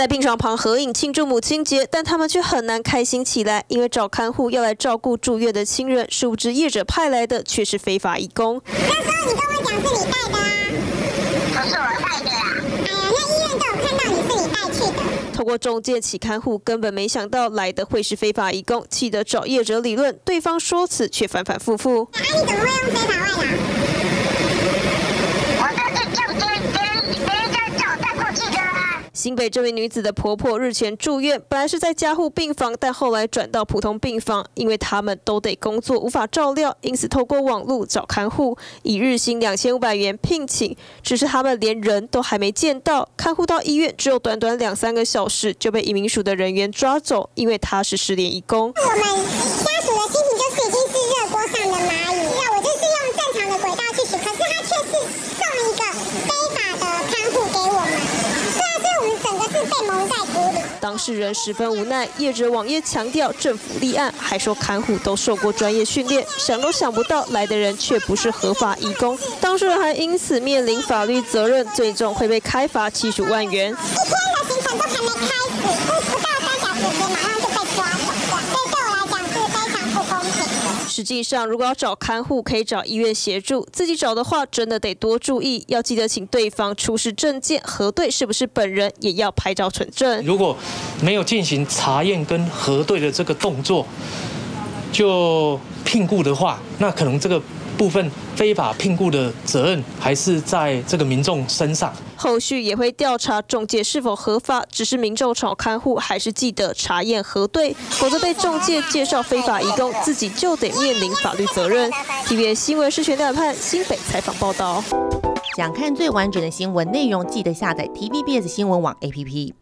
在病床旁合影庆祝母亲节，但他们却很难开心起来，因为找看护要来照顾住院的亲人，殊不知业者派来的却是非法义工。那时候你跟我讲是你带的啊，不是我带的啊。哎呀，那医院都有看到你是你带去的。透过中介起看护，根本没想到来的会是非法义工，气得找业者理论，对方说辞却反反复复。啊，你怎么会用非法外劳？新北这位女子的婆婆日前住院，本来是在加护病房，但后来转到普通病房，因为他们都得工作，无法照料，因此透过网络找看护，以日薪两千五百元聘请。只是他们连人都还没见到，看护到医院只有短短两三个小时，就被移民署的人员抓走，因为他是失联义工。当事人十分无奈。业者网页强调政府立案，还说看护都受过专业训练，想都想不到来的人却不是合法义工，当事人还因此面临法律责任，最终会被开罚七十五万元。一天的行程都还没开实际上，如果要找看护，可以找医院协助；自己找的话，真的得多注意，要记得请对方出示证件核对是不是本人，也要拍照存证。如果没有进行查验跟核对的这个动作，就聘雇的话，那可能这个。部分非法聘雇的责任还是在这个民众身上，后续也会调查中介是否合法。只是民众找看护，还是记得查验核对，否则被中介介绍非法移工，自己就得面临法律责任。TVB 新闻是全代判新北采访报道。想看最完整的新闻内容，记得下载 TVBS 新闻网 APP。